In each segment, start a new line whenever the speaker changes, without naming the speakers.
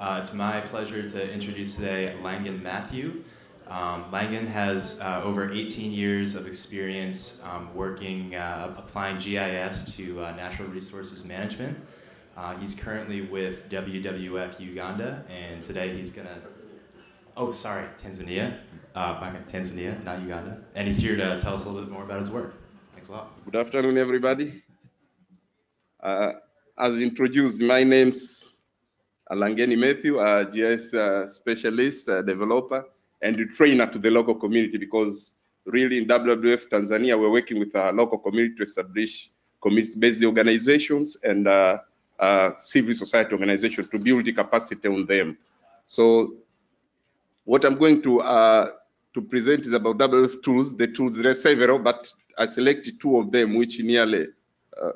Uh, it's my pleasure to introduce today Langen Mathew. Um, Langen has uh, over 18 years of experience um, working, uh, applying GIS to uh, natural resources management. Uh, he's currently with WWF Uganda, and today he's gonna, oh, sorry, Tanzania, uh, Tanzania, not Uganda. And he's here to tell us a little bit more about his work. Thanks a lot.
Good afternoon, everybody. As introduced, my name's Langeni Mathew, a GIS uh, specialist, uh, developer, and trainer to the local community because really in WWF Tanzania, we're working with our local community to establish community-based organizations and uh, uh, civil society organizations to build the capacity on them. So what I'm going to uh, to present is about WWF tools. The tools, there are several, but I selected two of them which nearly uh,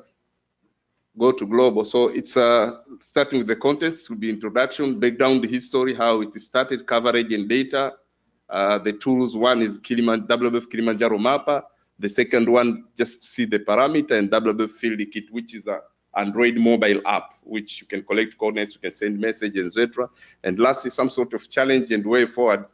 go to global. So it's uh, starting with the contents, will be introduction, break down the history, how it started, coverage and data. Uh, the tools, one is Kiliman WWF Kilimanjaro Mapper. The second one, just see the parameter and WWF Field Kit, which is a Android mobile app, which you can collect coordinates, you can send messages, etc. And lastly, some sort of challenge and way forward.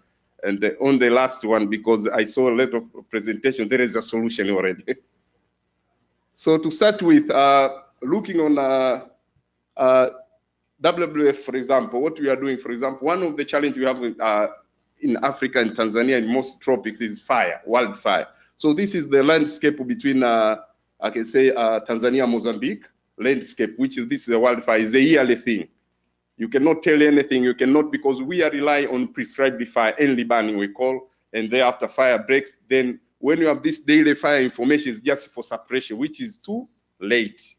And uh, on the last one, because I saw a lot of presentation, there is a solution already. so to start with, uh, looking on uh, uh WWF, for example, what we are doing, for example, one of the challenges we have uh, in Africa and Tanzania and most tropics is fire, wildfire. So this is the landscape between, uh, I can say, Tanzania, Mozambique, landscape, which is this is a wildfire, is a yearly thing. You cannot tell anything. You cannot because we are relying on prescribed fire, early burning we call, and thereafter fire breaks. Then when you have this daily fire information, it's just for suppression, which is too late.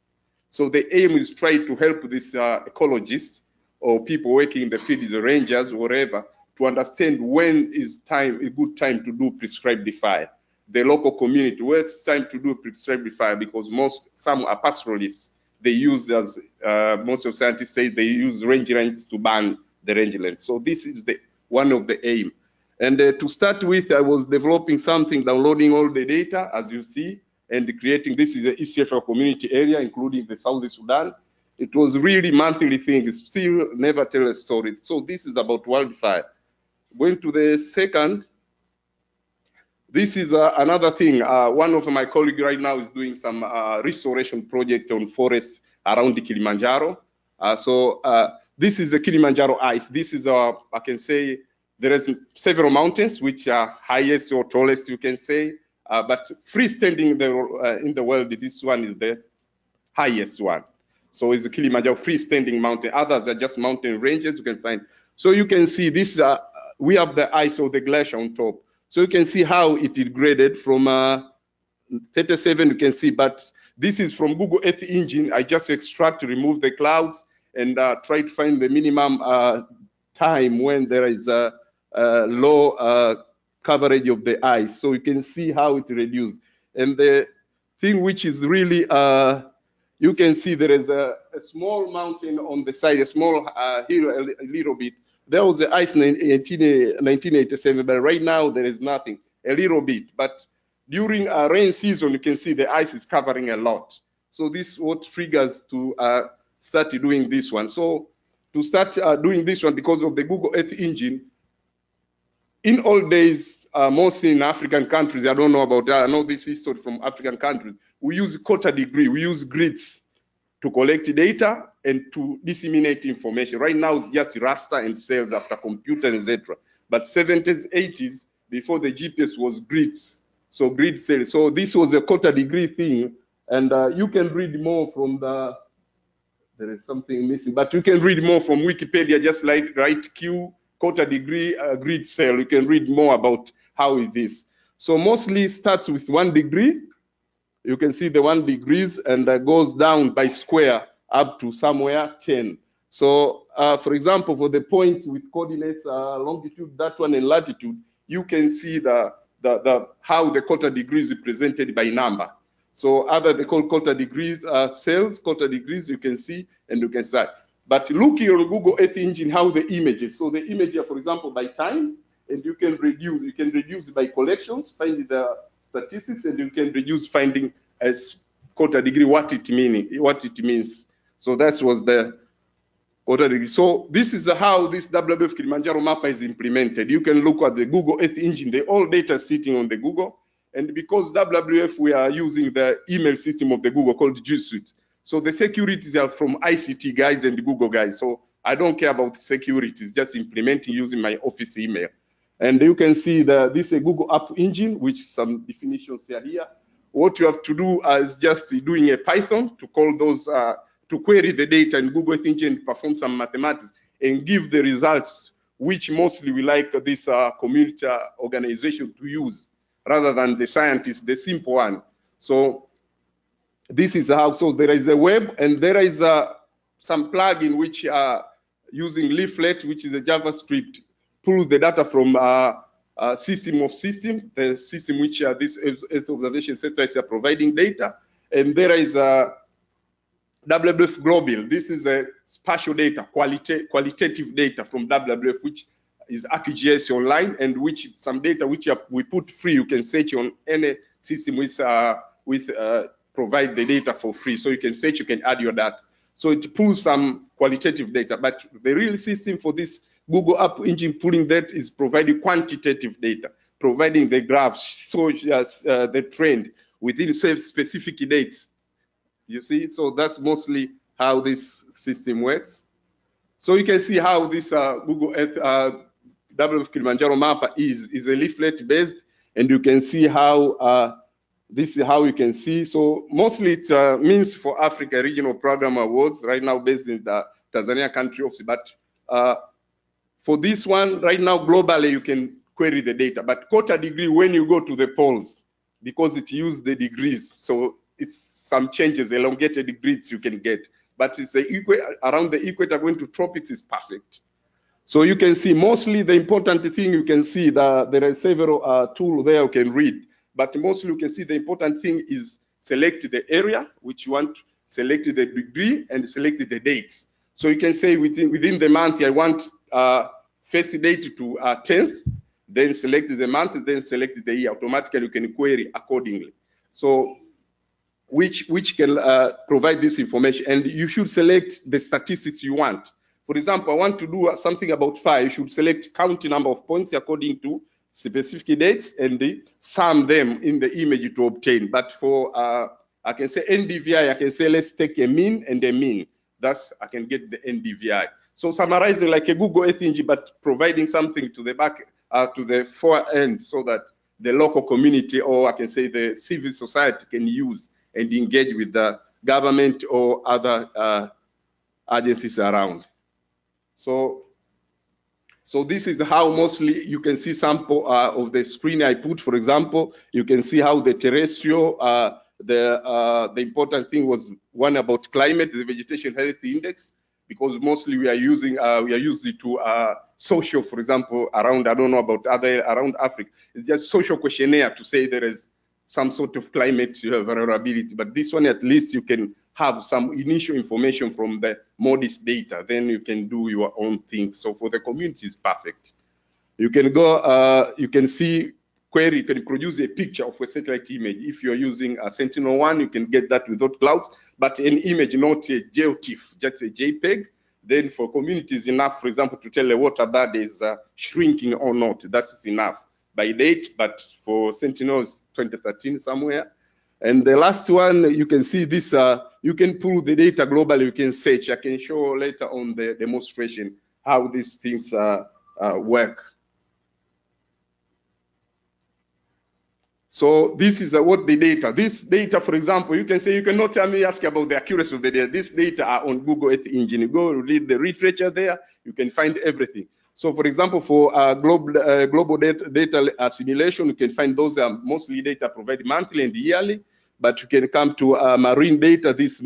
So the aim is try to help these uh, ecologists or people working in the field, the rangers, whatever, to understand when is time a good time to do prescribed fire. The local community, where it's time to do prescribed fire because most some are pastoralists they use, as uh, most of scientists say, they use rangelands to ban the rangelands. So this is the one of the aim. And uh, to start with, I was developing something, downloading all the data, as you see, and creating, this is a East Africa community area, including the South Sudan. It was really monthly thing, still never tell a story. So this is about wildfire. Going to the second, this is uh, another thing. Uh, one of my colleagues right now is doing some uh, restoration project on forests around the Kilimanjaro. Uh, so uh, this is the Kilimanjaro ice. This is, uh, I can say, there is several mountains which are highest or tallest, you can say. But freestanding in the, in the world, this one is the highest one. So it's Kilimanjaro freestanding mountain. Others are just mountain ranges you can find. So you can see this, we have the ice or the glacier on top. So you can see how it degraded from uh, 37, you can see, but this is from Google Earth Engine. I just extract, remove the clouds, and uh, try to find the minimum uh, time when there is a, a low uh, coverage of the ice. So you can see how it reduced. And the thing which is really, uh, you can see there is a, a, small mountain on the side, a small uh, hill a, a little bit, there was the ice in 1987, but right now there is nothing, a little bit. But during a rain season, you can see the ice is covering a lot. So this what triggers to uh, start doing this one. So to start uh, doing this one because of the Google Earth Engine, in old days, uh, mostly in African countries, I don't know about that, I know this history from African countries, we use quarter degree, we use grids to collect data and to disseminate information. Right now, it's just raster and cells after computer, etc. But 70s, 80s, before the GPS was grids, so grid cells. So this was a quarter degree thing, and uh, you can read more from the. There is something missing, but you can read more from Wikipedia. Just like write Q quarter degree uh, grid cell. You can read more about how it is. So mostly starts with one degree. You can see the one degrees and uh, goes down by square up to somewhere 10. So, uh, for example, for the point with coordinates uh, longitude, that one, and latitude, you can see the, the, the how the quarter degrees is presented by number. So other they call quarter degrees uh, cells, quarter degrees you can see and you can see. But looking on Google Earth Engine, how the images. So the image, for example, by time, and you can reduce. You can reduce by collections, find the statistics, and you can reduce finding as quarter degree what it meaning, what it means. So that was the quarter degree. So this is how this WWF Kilimanjaro mapper is implemented. You can look at the Google Earth Engine. The all data sitting on the Google. And because WWF, we are using the email system of the Google called G Suite. So the securities are from ICT guys and Google guys. So I don't care about securities, just implementing using my office email. And you can see that this is a Google App Engine, which some definitions are here. What you have to do is just doing a Python to call those, uh, to query the data in Google Earth Engine, perform some mathematics, and give the results, which mostly we like this uh, community organization to use, rather than the scientists, the simple one. So this is how, so there is a web, and there is a, uh, some plugin which are using Leaflet, which is a JavaScript pulls the data from uh, a system of system, the system which uh, this Earth observation satellites are providing data. And there is a WWF Global. This is a spatial data, qualita qualitative data from WWF, which is ArcGIS online, and which some data which we put free. You can search on any system with uh, with uh, provide the data for free. So you can search, you can add your data. So it pulls some qualitative data, but the real system for this Google App Engine pulling that is providing quantitative data, providing the graphs, so just uh, the trend within specific dates. You see, so that's mostly how this system works. So you can see how this uh, Google Earth uh, WWF Kilimanjaro mapper is, is a leaflet based, and you can see how uh, this is how you can see. So mostly it uh, means for Africa Regional Program Awards, right now based in the Tanzania country office, but uh, for this one, right now, globally, you can query the data, but quarter degree, when you go to the poles, because it uses the degrees, so it's some changes, elongated degrees you can get. But it's the around the equator going to tropics is perfect. So you can see mostly the important thing you can see that there are several uh, tools there you can read, but mostly you can see the important thing is select the area which you want, select the degree and select the dates. So you can say within within the month I want uh, first date to uh, 10th, then select the month, then select the year. Automatically, you can query accordingly. So which, which can uh, provide this information. And you should select the statistics you want. For example, I want to do something about fire. You should select county number of points according to specific dates and sum them in the image to obtain. But for, uh, I can say NDVI, I can say let's take a mean and a mean. Thus, I can get the NDVI. So summarizing like a Google Earth Engine, but providing something to the back, uh, to the fore end so that the local community or I can say the civil society can use and engage with the government or other uh, agencies around. So, so this is how mostly you can see sample uh, of the screen I put. For example, you can see how the terrestrial, uh, the uh, the important thing was one about climate, the vegetation health index, because mostly we are using uh, we are used to uh, social, for example, around I don't know about other around Africa. It's just social questionnaire to say there is some sort of climate vulnerability. But this one, at least, you can have some initial information from the MODIS data. Then you can do your own things. So for the community, it's perfect. You can go. Uh, you can see query you can produce a picture of a satellite image. If you're using a Sentinel-1, you can get that without clouds, but an image, not a GeoTIFF, just a JPEG. Then for communities enough, for example, to tell a water bed is uh, shrinking or not, that's enough by date, but for Sentinels 2013 somewhere. And the last one, you can see this, uh, you can pull the data globally, you can search. I can show later on the demonstration how these things uh, uh work. So this is uh, what the data. This data, for example, you can say, you cannot tell me, ask about the accuracy of the data. This data are on Google Earth Engine. You go read the literature there, you can find everything. So for example, for uh, global, uh, global data, data assimilation, you can find those are mostly data provided monthly and yearly, but you can come to uh, marine data this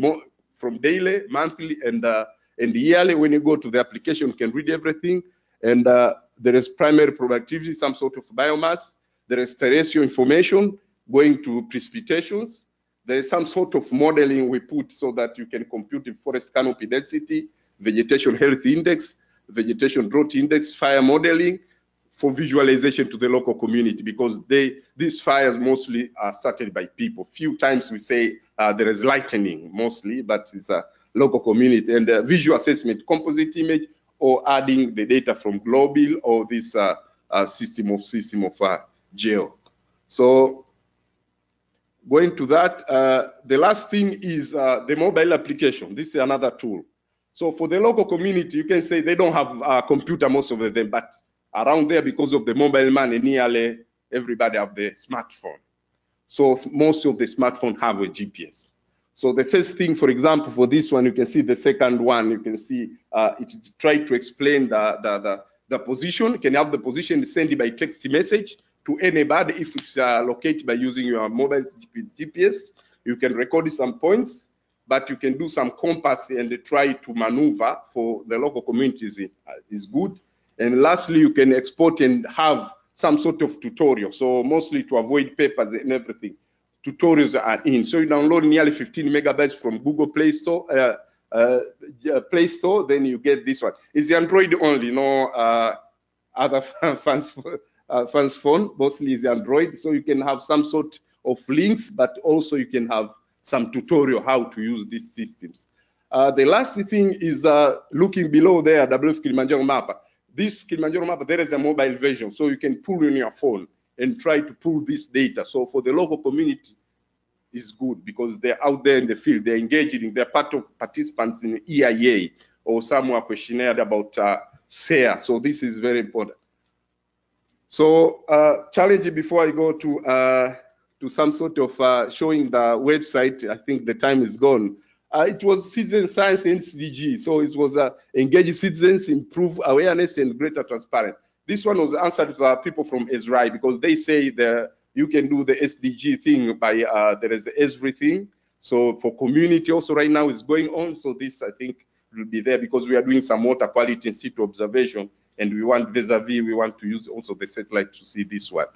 from daily, monthly, and, uh, and yearly. When you go to the application, you can read everything. And uh, there is primary productivity, some sort of biomass, there is terrestrial information going to precipitations. There is some sort of modeling we put so that you can compute the forest canopy density, vegetation health index, vegetation drought index, fire modeling for visualization to the local community because they these fires mostly are started by people. Few times we say uh, there is lightning mostly, but it's a local community and uh, visual assessment, composite image, or adding the data from Global or this uh, uh, system of system of uh, geo. So going to that, uh, the last thing is uh, the mobile application. This is another tool. So for the local community, you can say they don't have a computer, most of them, but around there, because of the mobile money, nearly everybody have the smartphone. So most of the smartphone have a GPS. So the first thing, for example, for this one, you can see the second one, you can see uh, it try to explain the, the, the, the, position. You can have the position sent by text message to anybody if it's uh, located by using your mobile GPS. You can record some points, but you can do some compass and try to maneuver for the local communities uh, is good. And lastly, you can export and have some sort of tutorial. So mostly to avoid papers and everything, tutorials are in. So you download nearly 15 megabytes from Google Play Store, uh, uh, Play Store, then you get this one. It's the Android only, no uh, other fans, uh, fans phone, mostly is Android. So you can have some sort of links, but also you can have some tutorial how to use these systems. Uh, the last thing is uh, looking below there, WF Kilimanjaro map. This Kilimanjaro map, there is a mobile version, so you can pull in your phone and try to pull this data. So for the local community, is good because they're out there in the field, they're engaging, they're part of participants in EIA or some are questionnaire about uh. So this is very important. So uh, challenge before I go to uh, to some sort of uh, showing the website, I think the time is gone. Uh, it was citizen science and CG. So it was uh, engage citizens, improve awareness, and greater transparency. This one was answered by people from Israel because they say that you can do the SDG thing by uh, there is everything. So for community also right now is going on. So this I think will be there because we are doing some water quality in situ observation and we want vis-a-vis, -vis, we want to use also the satellite to see this one.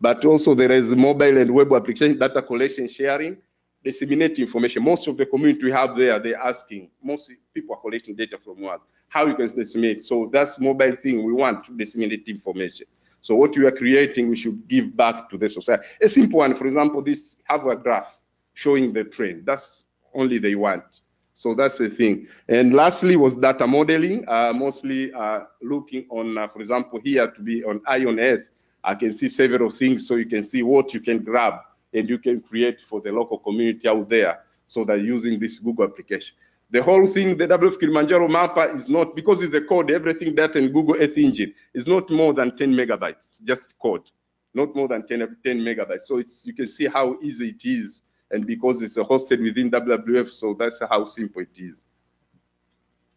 But also there is mobile and web application data collection sharing disseminate information. Most of the community we have there, they're asking, most people are collecting data from us, how you can disseminate. So that's mobile thing. We want to disseminate information. So what we are creating, we should give back to the society. A simple one, for example, this have a graph showing the trend. That's only they want. So that's the thing. And lastly was data modeling, uh, mostly uh, looking on, uh, for example, here to be on Eye on Earth. I can see several things so you can see what you can grab and you can create for the local community out there so that using this Google application. The whole thing, the WF Kilimanjaro mapper is not, because it's a code, everything that in Google Earth Engine is not more than 10 megabytes, just code, not more than 10, 10 megabytes. So it's, you can see how easy it is. And because it's hosted within WWF, so that's how simple it is.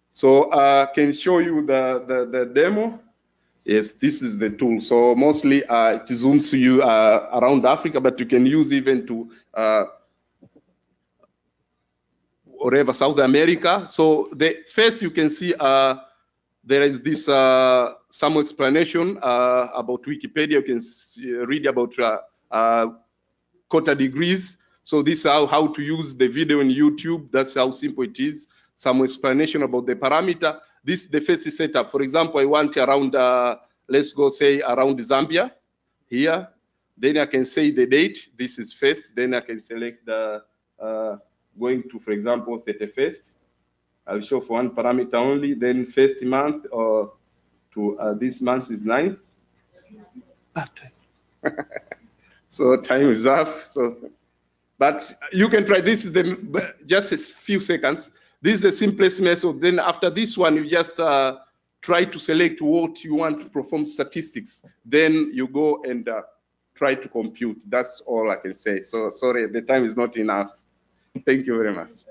So I uh, can show you the, the, the demo. Yes, this is the tool. So mostly uh, it zooms you uh, around Africa, but you can use even to uh, wherever South America. So the first you can see uh, there is this uh, some explanation uh, about Wikipedia. You can see, read about quarter degrees. So this is how, how to use the video in YouTube. That's how simple it is. Some explanation about the parameter this the first setup. For example, I want around, uh, let's go say around Zambia here. Then I can say the date. This is first. Then I can select the uh, going to, for example, 31st. I'll show for one parameter only. Then first month or to uh, this month is 9th. Ah, so time is up. So, but you can try. This is the just a few seconds. This is the simplest method. Then after this one, you just uh, try to select what you want to perform statistics. Then you go and uh, try to compute. That's all I can say. So sorry, the time is not enough. Thank you very much.